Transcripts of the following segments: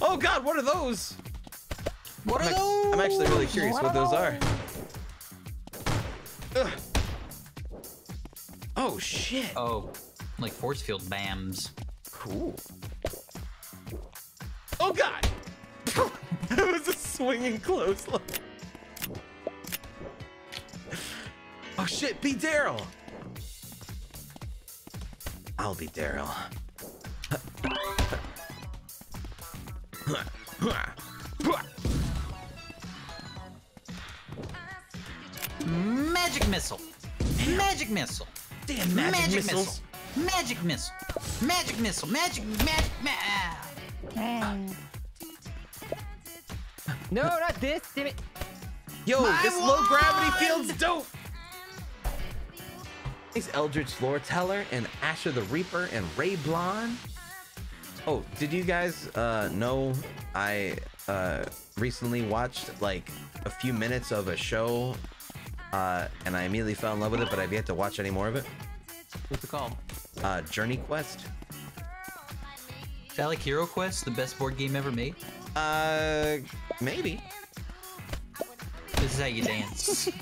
Oh God, what are those? What I'm, are those? I'm actually really curious what those are. Ugh. Oh shit. Oh, like force field bams. Cool. Oh God. that was a swinging clothesline. Oh shit, be Daryl. I'll be Daryl. Magic missile. Magic missile. Damn magic, Magic missiles. missile. Magic missile. Magic missile. Magic magic ma- No, not this. Damn it. Yo, My this low gravity wand! field's dope. Thanks Eldritch Lore Teller and Asher the Reaper and Ray Blonde. Oh, did you guys uh, know I uh, recently watched like a few minutes of a show uh, and I immediately fell in love with it, but I've yet to watch any more of it? What's it called? Uh, Journey Quest. Is that like Hero Quest, the best board game ever made? Uh, maybe. This is how you dance.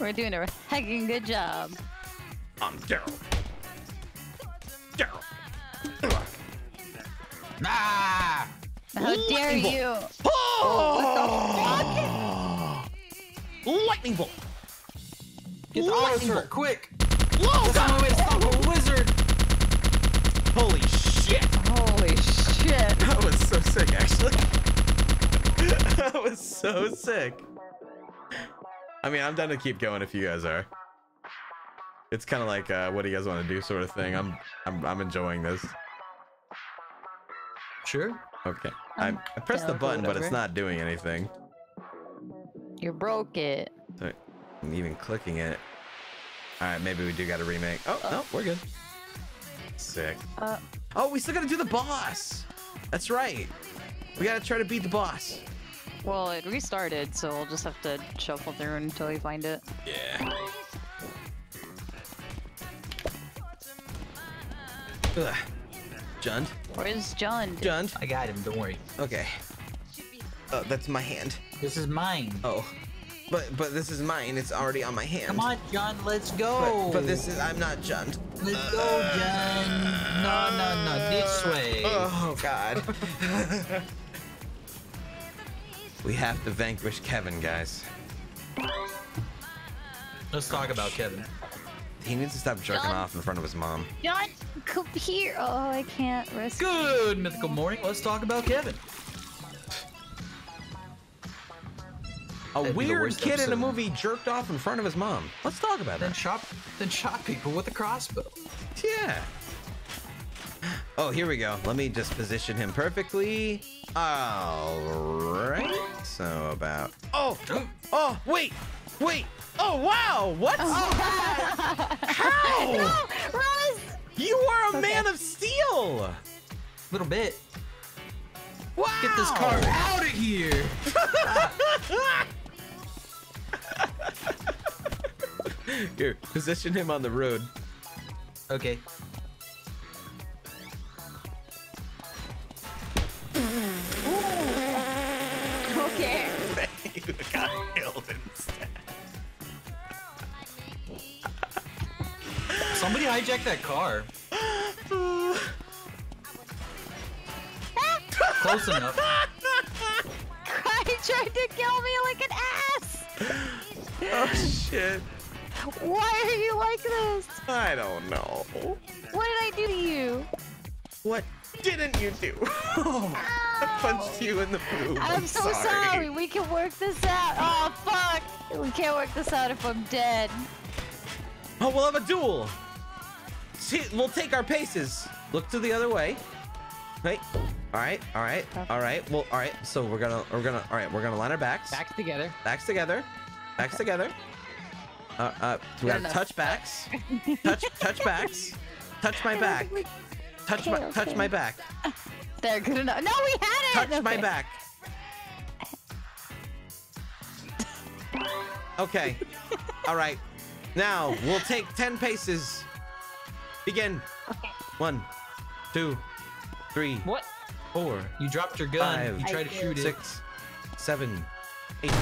We're doing a hecking good job. I'm Daryl. Daryl. ah! How dare Lightning bolt. you? Oh! Lightning bolt. Get the Lightning Oxford, bolt. quick! Whoa, That's the only way to stop a wizard! Holy shit! Holy shit. That was so sick, actually. that was so sick. I mean, I'm down to keep going if you guys are. It's kind of like, uh, what do you guys want to do, sort of thing. I'm, I'm, I'm enjoying this. Sure. Okay, I, I'm I pressed the button, but it's not doing anything. You broke it. So I'm even clicking it. All right, maybe we do got a remake. Oh no, we're good. Sick. Uh, Oh, we still gotta do the boss. That's right. We gotta try to beat the boss. well, it restarted, so we'll just have to shuffle through until we find it. Yeah. Ugh. Jund. Where's John? Jund. I got him, don't worry. Okay. Oh, that's my hand. This is mine. Oh. But but this is mine. It's already on my hand. Come on, John, let's go! but this is I'm not Jund. Let's go, John! No, no, no, this way! Oh god. we have to vanquish Kevin, guys. Let's talk about Kevin. He needs to stop jerking Jund. off in front of his mom. John, come here. Oh, I can't risk. Good mythical morning. Let's talk about Kevin. A That'd weird kid in a episode. movie jerked off in front of his mom. Let's talk about Then that. shot, then shot people with a crossbow. Yeah. Oh, here we go. Let me just position him perfectly. All right. So about. Oh. Oh. oh wait. Wait. Oh wow. What? Oh. Oh, How? No, Roz! You are a man of steel. Little bit. Wow. Get this car out of here! Here, position him on the road. Okay. Okay. you got killed Somebody hijacked that car. Close enough. I tried to kill me like an ass. Oh shit. Why are you like this? I don't know. What did I do to you? What didn't you do? I punched you in the boob. I'm, so sorry. We can work this out. Oh fuck. We can't work this out if I'm dead. Oh, we'll have a duel. We'll take our paces. Look to the other way. Right. All right. All right. All right. Well. All right. So we're gonna. We're gonna. All right. We're gonna line our backs. Backs together. Backs together. Backs together. Uh. Uh. We gotta touch backs. Touch. Touch backs. Touch my back. Touch my. Okay, Touch my back. They're good enough. No, we had it. Touch my back. Okay. All right. Now we'll take 10 paces. Begin. Okay. One, two, three, What? four, You dropped your gun. Five. you tried to shoot it. six, seven, eight,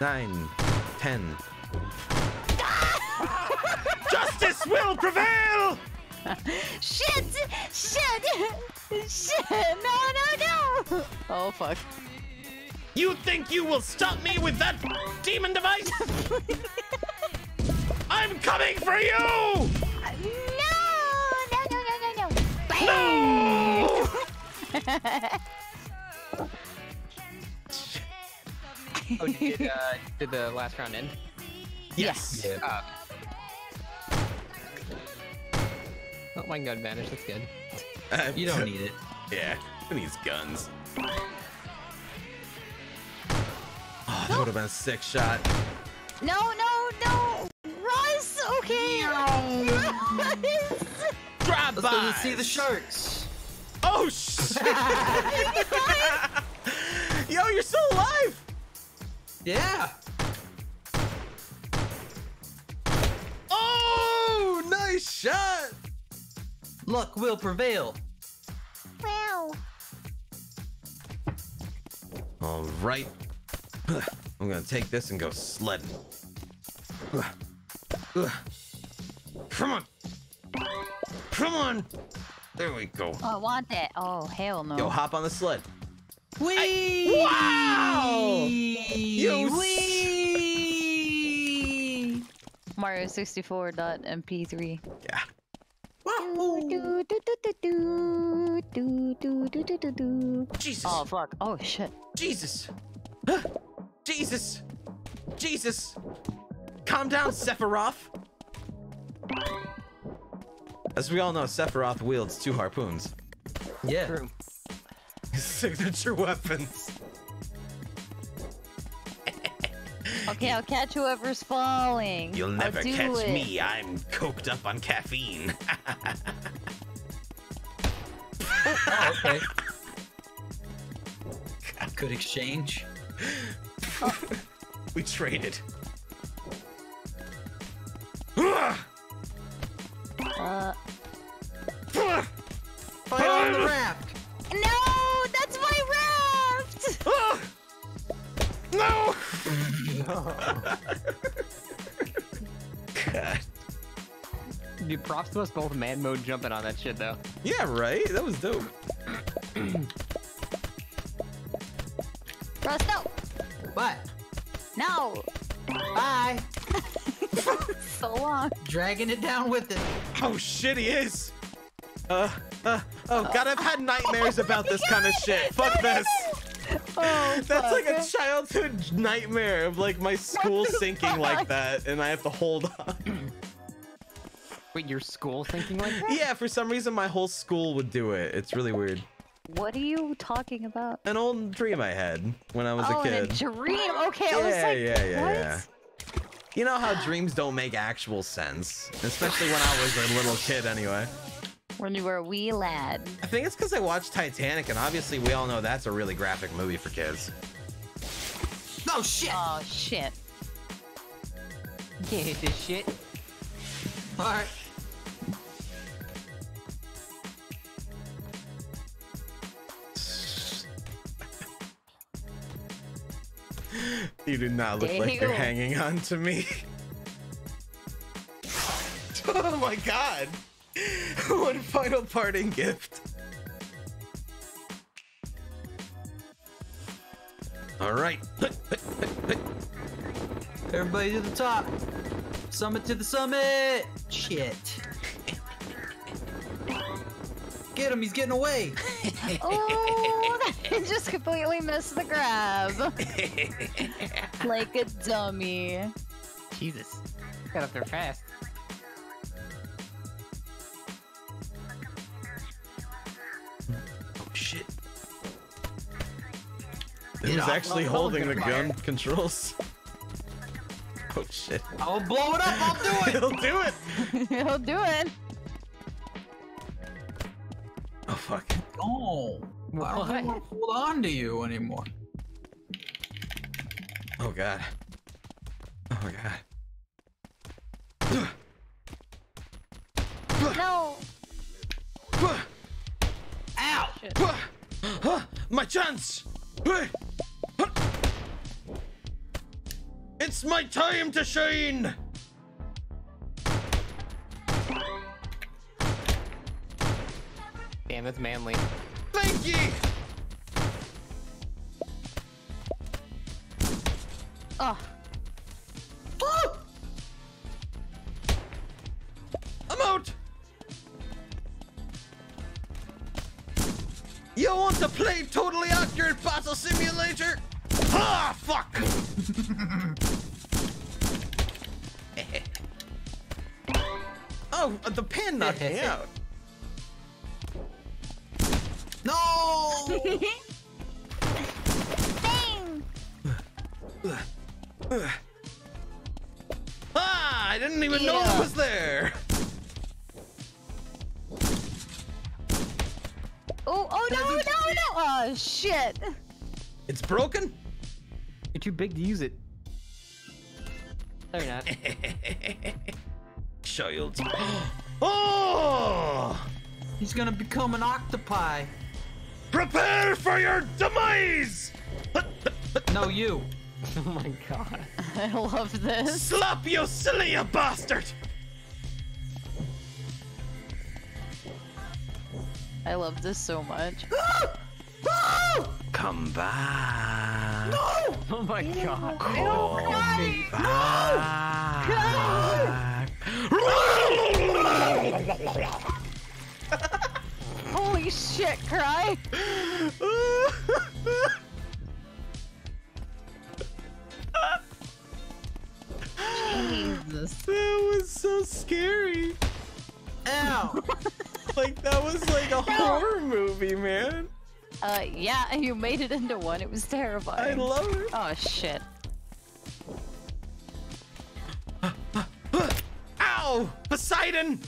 nine, ten. Justice will prevail! Shit! Shit! Shit! No, no, no! Oh, fuck. You think you will stop me with that demon device? I'm coming for you! No! No, no, no, no, no! Oh, did, uh, did the last round end? Yes. Yeah. Uh, oh, my gun vanished. That's good. Uh, You don't need it. Yeah, who needs guns? Oh, that would have been a sick shot. No, no, no! Russ, okay! Russ! Drive Let's go see the sharks. Oh shit! Yo, you're still alive! Yeah. Oh, nice shot! Luck will prevail. Wow. All right. I'm gonna take this and go sledding. Come on. Come on. There we go. Oh, I want it. Oh, hell no. Yo, hop on the sled. Wee! wow! Yo, Wee! Mario 64.mp3. Yeah. Jesus. Oh, fuck. Oh, shit. Jesus. Jesus. Jesus. Calm down, Sephiroth. As we all know, Sephiroth wields two harpoons. Yeah. True. His signature weapons. Okay, I'll catch whoever's falling. You'll I'll never do catch it. me. I'm coked up on caffeine. Oh, okay. Good exchange. we traded. Uh, Fight on the raft. no, that's my raft! no! God. Dude, props to us both man mode jumping on that shit though. Yeah, right? That was dope. Russ, no! Bye. No! Bye. So long. Dragging it down with it. Oh shit, he is. Uh, oh god, I've had nightmares about this kind of shit. Fuck this. Oh, That's like a childhood nightmare of like my school the sinking like that, and I have to hold on. Wait, your school thinking like that? yeah, for some reason my whole school would do it. It's really weird. What are you talking about? An old dream I had when I was oh, a kid. in a dream. Okay, I was Yeah, like, yeah, yeah, what? yeah. You know how dreams don't make actual sense, especially when I was a little kid. Anyway, When you were a wee lad. I think it's because I watched Titanic, and obviously we all know that's a really graphic movie for kids. Oh shit! Oh shit. You can't hit this shit. Alright. You do not look like you're hanging on to me. oh my god! One final parting gift. All right. Everybody to the top. Summit to the summit. Shit. Get him, he's getting away. Oh, that just completely missed the grab. like a dummy. Jesus. Got up there fast. Get Who's off actually my holding the phone, gun controls? Oh shit. I'll blow it up, I'll do it. He'll do it! He'll do it. Oh fuck. Oh. I don't want to hold on to you anymore. Oh god. Oh my god. No. shit. My chance! It's my time to shine! Damn, it's manly. Thank ye! Oh, I'm out! You want to play totally accurate battle simulator? Ah, fuck! oh, the pen knocked me out. No! dang! Ah, I didn't even know Yeah. it was there. Oh, oh no, no, no! Oh shit! It's broken? You're too big to use it. No, you're not. Child. Oh! He's gonna become an octopi. Prepare for your demise! No, you. oh my god. I love this. Slap you silly you bastard! I love this so much. Ah! Come back. Oh my god. Holy shit, cry! Jesus. That was so scary. Ow! Like that was like a horror movie, man. Uh, yeah, you made it into one. It was terrifying. I love it. Oh shit. Ow! Poseidon!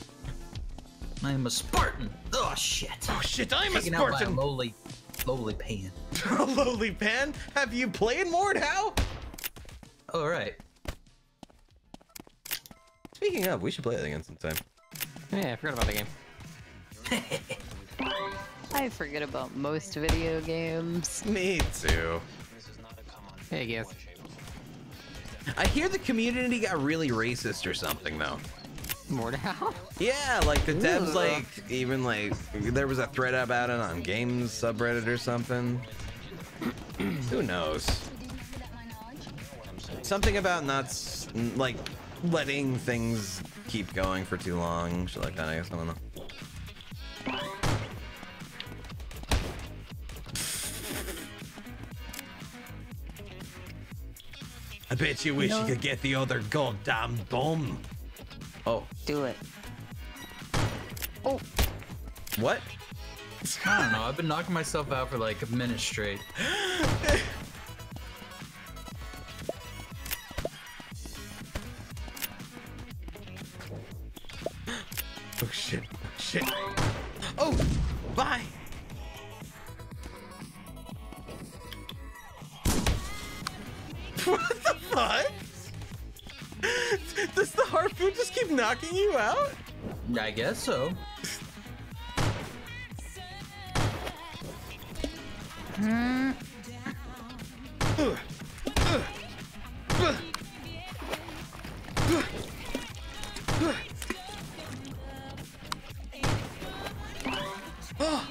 I am a Spartan. Oh shit! Oh shit, I'm a Taken out by a Spartan! lowly, lowly pan. Lowly Pan, have you played Mordhau? All right. Speaking of, we should play it again sometime. Yeah, I forgot about the game. I forget about most video games. Me too. Hey, guys. I hear the community got really racist or something though. More now? Yeah, like the devs like even like there was a thread about it on games subreddit or something. Who knows? Something about not like letting things keep going for too long, shit like that. I guess I don't know. I bet you wish you could get the other goddamn bomb. Oh, Do it. Oh, what? I don't know. I've been knocking myself out for like a minute straight. I guess so. Oh,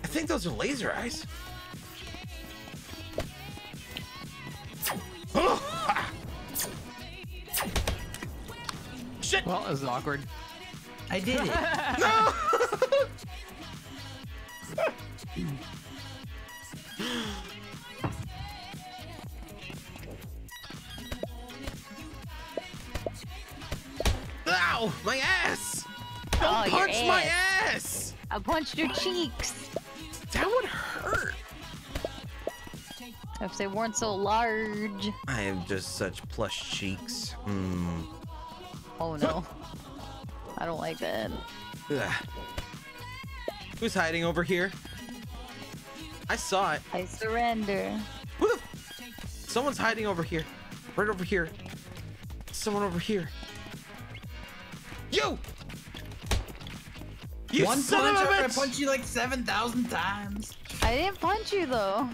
I think those are laser eyes. Shit! Well, this is awkward. I did it. no! Ow! My ass! Don't Oh, your punch my ass. ass! I punched your cheeks. That would hurt. If they weren't so large. I have just such plush cheeks. Hmm. Oh no. I don't like that. Ugh. Who's hiding over here? I saw it. I surrender. Who the? Someone's hiding over here. Right over here. Someone over here. Yo! You One son punch of a after I bitch! punch you like 7,000 times. I didn't punch you though.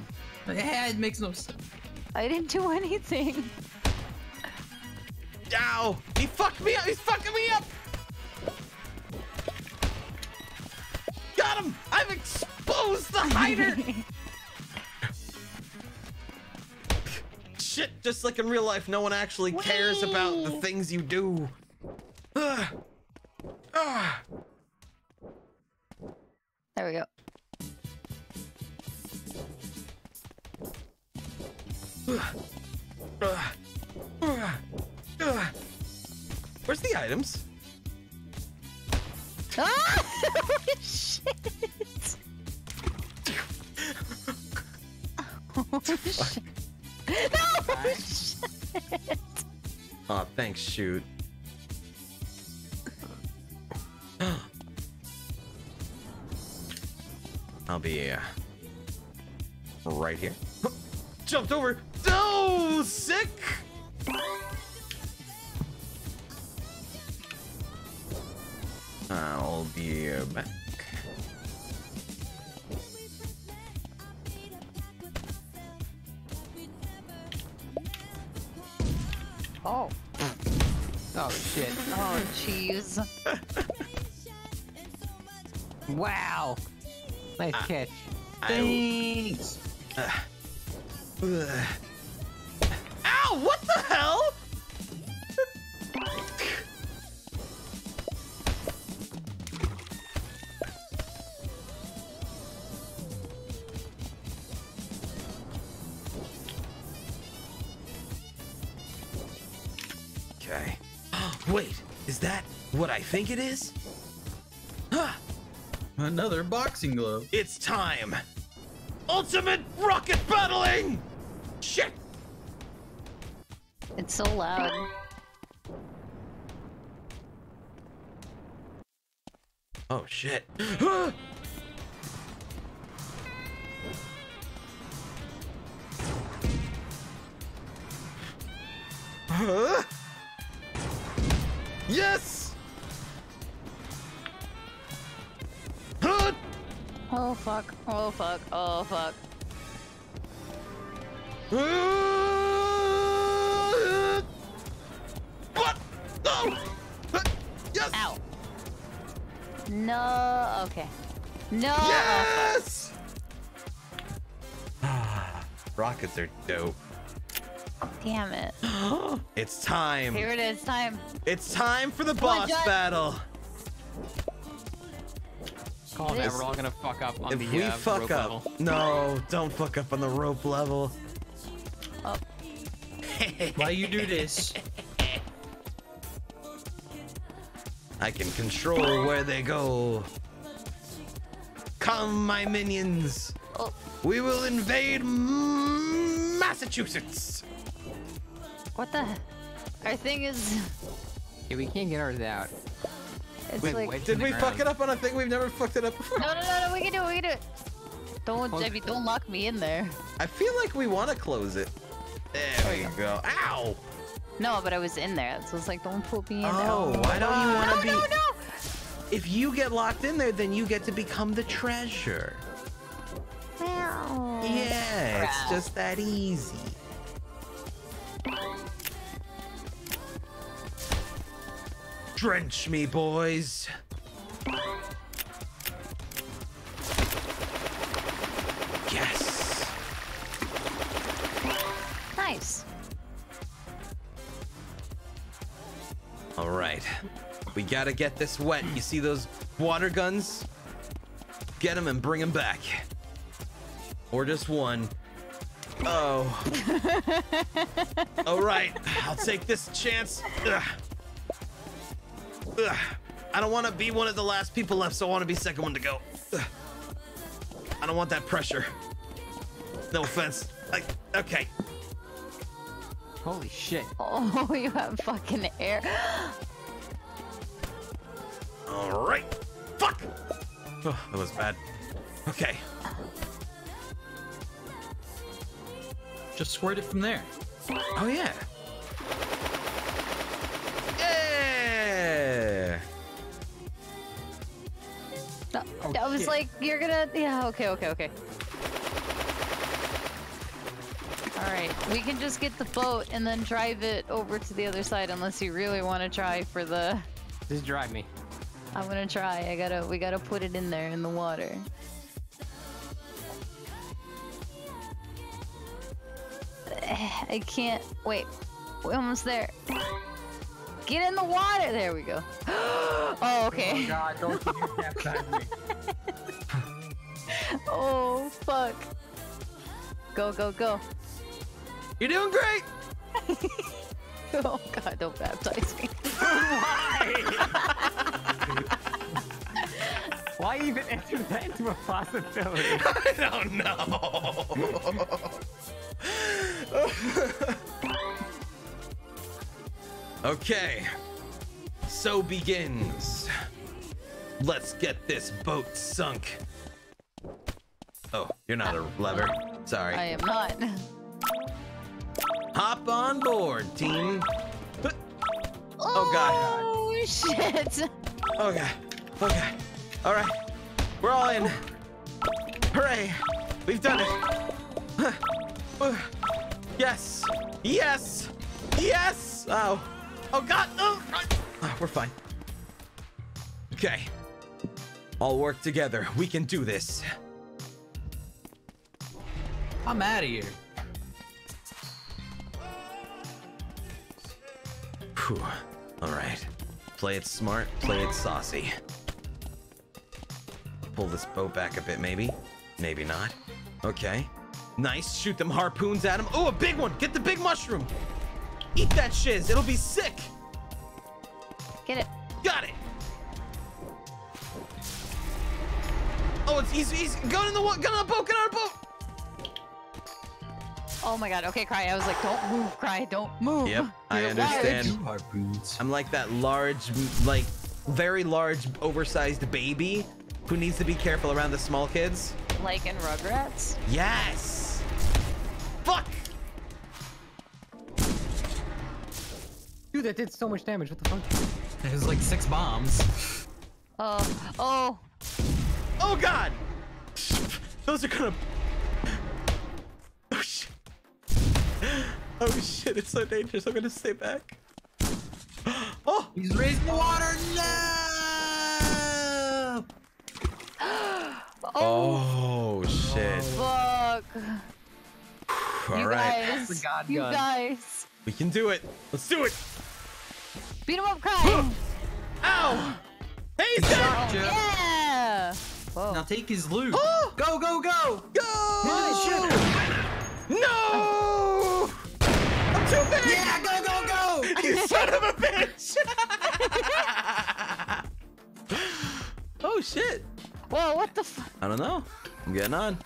Yeah, it makes no sense. I didn't do anything. Ow! He fucked me up! He's fucking me up! Got him! I've exposed the hider! Shit, just like in real life, no one actually cares about the things you do. Ugh. Ah. There we go. Where's the items? Ah! Oh shit! No! Shit! Oh, thanks, shoot. I'll be uh, right here. Jumped over. No, sick. Nice catch. Thanks. Ugh. Ow! What the hell? Okay. Wait, is that what I think it is? Huh, Another boxing glove. it's time. Ultimate rocket battling! Shit! It's so loud. Oh shit. Rockets are dope. Damn it. It's time. Here it is. Time. It's time for the Come boss Judd. battle. Call it We're all gonna fuck up on If the we uh, fuck rope up, level. no, don't fuck up on the rope level. Oh. Why you do this? I can control where they go. Come, my minions. Oh. We will invade M- Massachusetts. What the? Our thing is. Yeah, we can't get ours out. It's Wait, like. wait. Did we ground. fuck it up on a thing we've never fucked it up before? No, no, no, no. We can do it. We can do it. Don't, Hold- Debbie. Don't lock me in there. I feel like we want to close it. There we go. Ow! No, but I was in there, so it's like, don't put me in. Oh, why don't you want to no, be? no, no! If you get locked in there, then you get to become the treasure. Yeah, it's just that easy. Drench me, boys. Yes. Nice. All right. We gotta get this wet. You see those water guns? Get them and bring them back. Or just one. Oh. All right. I'll take this chance. Ugh. Ugh. I don't want to be one of the last people left, so I want to be second one to go. Ugh. I don't want that pressure. No offense. I, okay. Holy shit. Oh, you have fucking air. All right. Fuck. Oh, that was bad. Okay. Just squirt it from there. Oh yeah. Yeah. I oh, was shit. like, you're gonna. Yeah. Okay. Okay. Okay. All right, we can just get the boat and then drive it over to the other side, unless you really want to try for the. Just drive me. I'm gonna try. I gotta. We gotta put it in there in the water. I can't. Wait. We're almost there. Get in the water. There we go. oh, okay. Oh God, don't you capsize me. Oh, fuck. Go, go, go. You're doing great. Oh, God, don't baptize me. Why? Why even enter that into a possibility? I don't know. okay. So begins. Let's get this boat sunk. Oh, you're not a lever. Sorry. I am not. Hop on board, team. Oh, God. Oh, shit. Oh, okay. Okay. Oh, all right. We're all in. Hooray! We've done it. Yes. Yes. Yes. Oh. Oh God. Oh. Ah, we're fine. Okay. All work together. We can do this. I'm out of here. Whew. All right. Play it smart. Play it saucy. Pull this boat back a bit, maybe. Maybe not. Okay. Nice. Shoot them harpoons at him. Oh, a big one. Get the big mushroom. Eat that shiz. It'll be sick. Get it. Got it. Oh, it's he's he's going in the wa- going on the boat. Get on the boat. Oh my god. Okay, Cry. I was like, don't move, Cry. Don't move. Yep, I You're understand. large. Harpoons. I'm like that large, like very large, oversized baby who needs to be careful around the small kids. Like in Rugrats. Yes. Dude, that did so much damage. What the fuck? It was like six bombs. Oh, oh. Oh God. Those are gonna. Oh shit. Oh shit! It's so dangerous. I'm gonna stay back. Oh. He's raising the water. No! Oh. oh shit. Oh, fuck. All you right. guys. The God you gun. guys. We can do it. Let's do it. Beat him up, Cry. Ow. Hey, he's dead. Yeah. Whoa. Now take his loot. Oh. Go, go, go! Go. No. Oh, I'm too big. Yeah, go, go, go! You son of a bitch! oh shit! Whoa, what the f- I don't know. I'm getting on.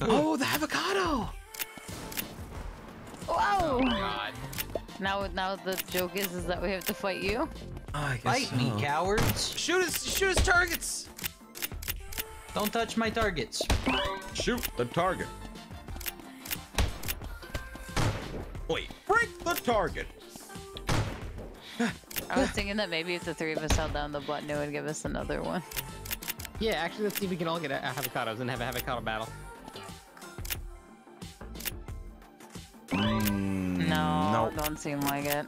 Oh, the avocado! Whoa. Oh, God. Now, now the joke is, is that we have to fight you. Oh, I guess Fight me, cowards! Shoot his, shoot his targets! Don't touch my targets. Shoot the target. Wait, break the target. I was thinking that maybe if the three of us held down the button, it would give us another one. Yeah, actually, let's see if we can all get a- avocados and have a avocado battle. No, nope. don't seem like it.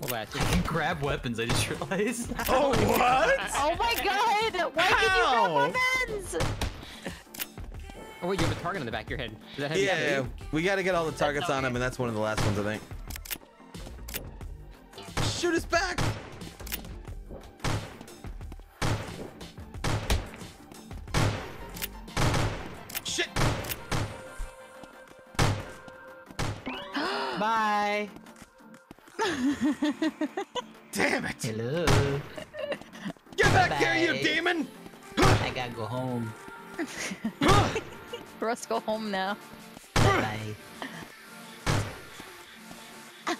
Hold on, I can grab weapons, I just realized. Oh, what? Oh my god! Why How? can you grab weapons? Oh wait, you have a target in the back of your head. Does that have Yeah, yeah, we gotta get all the targets on him, and that's one of the last ones, I think. Shoot his back! Bye! Damn it! Hello. Get back here, you demon! I gotta go home. Let's go home now. Bye. I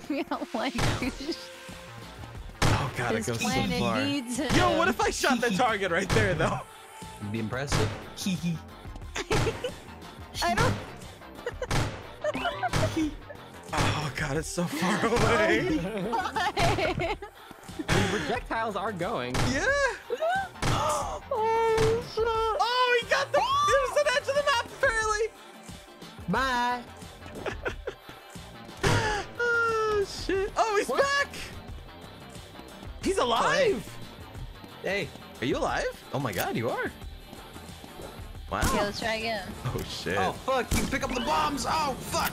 feel like Oh god, it goes so far. needs. Yo, what if I shot the target right there, though? It'd be impressive. Hee hee. I don't. God, it's so far oh, away. Why? Projectiles are going. Yeah. Oh, shit. Oh, he got the. There's an edge of the map apparently. Bye. Oh shit. Oh, he's back. He's alive. Hey. Are you alive? Oh my god, you are. Wow. Yeah, let's try again. Oh shit. Oh fuck! You pick up the bombs. Oh fuck!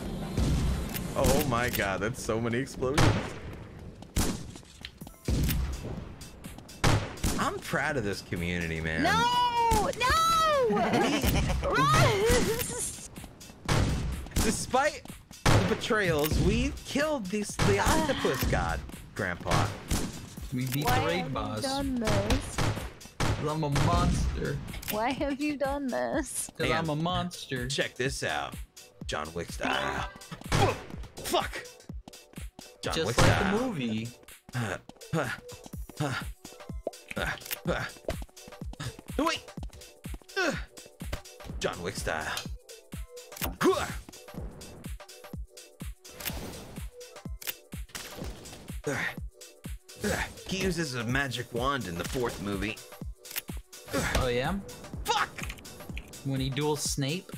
Oh my god, that's so many explosions. I'm proud of this community, man. No! No! Run! Despite the betrayals, we killed these, the octopus god, Grandpa. We beat Why the raid have you boss. done this? 'Cause I'm a monster. Why have you done this? Cause I'm a monster. Check this out. John Wick style. Fuck! John Just Wick like style. the movie. Uh, uh, uh, uh, uh. Wait! John Wick style. He uses a magic wand in the fourth movie. Oh yeah. Fuck! When he duels Snape.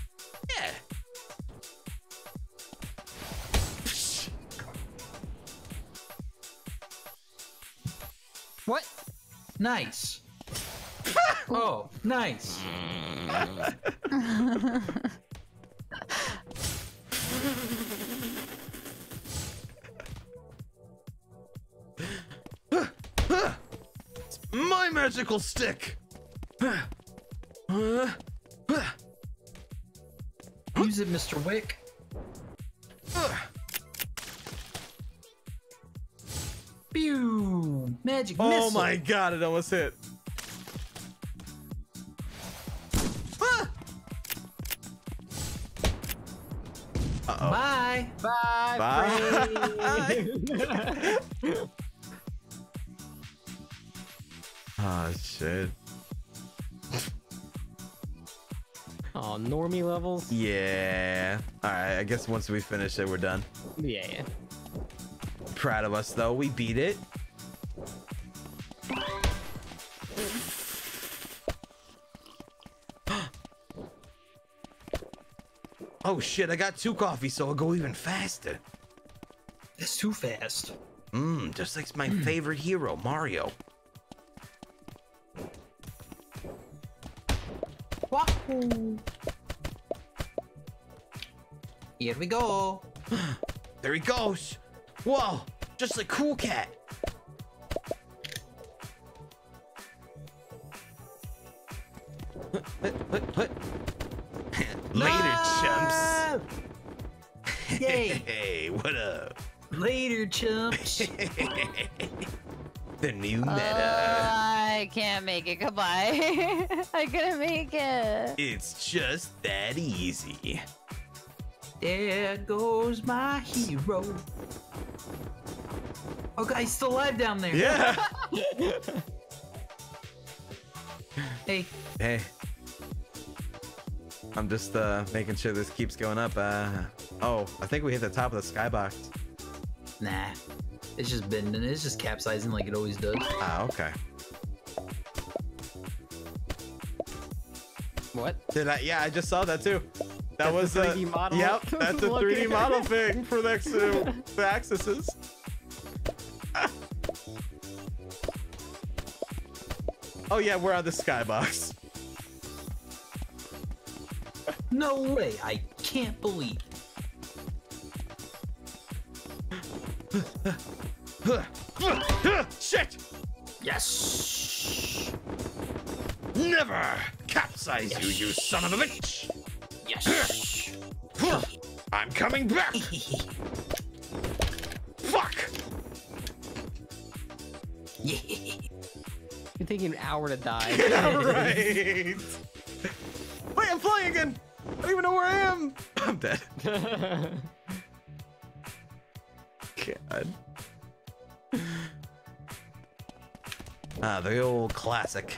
Nice. oh, nice. My magical stick! Use it, Mr. Wick. Magic Oh missile. my god, it almost hit. Ah! Uh-oh. Bye. Bye. Bye. Frank. Oh shit. oh, normie levels. Yeah. Alright, I guess once we finish it, we're done. Yeah. yeah. Proud of us though, we beat it. Oh shit, I got two coffees, so I'll go even faster. That's too fast. Mmm, just like my hmm. favorite hero, Mario. Wahoo! Here we go. There he goes. Whoa, just like Cool Cat. Yay! Hey, what up? Later, chumps. the new Uh, meta. I can't make it. Goodbye. I couldn't make it. It's just that easy. there goes my hero. Oh, God, he's still alive down there. Yeah. Hey, hey. I'm just uh making sure this keeps going up. Uh oh, I think we hit the top of the skybox. nah. It's just bending. It's just capsizing like it always does. Ah, okay. What? Did I? Yeah, I just saw that too. That That's was the a 3D model? Yep, that's a 3D at- model thing for next to the axes. oh yeah, we're on the skybox. No way. I can't believe. Shit! Yes. Never capsize you, you son of a bitch! Yes. I'm coming back! Fuck! yeah. You're taking an hour to die. yeah, right! Wait, I'm flying again! I don't even know where I am! I'm dead. Ah, the old classic.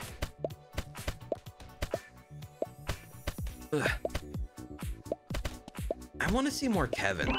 Ugh. I want to see more Kevin.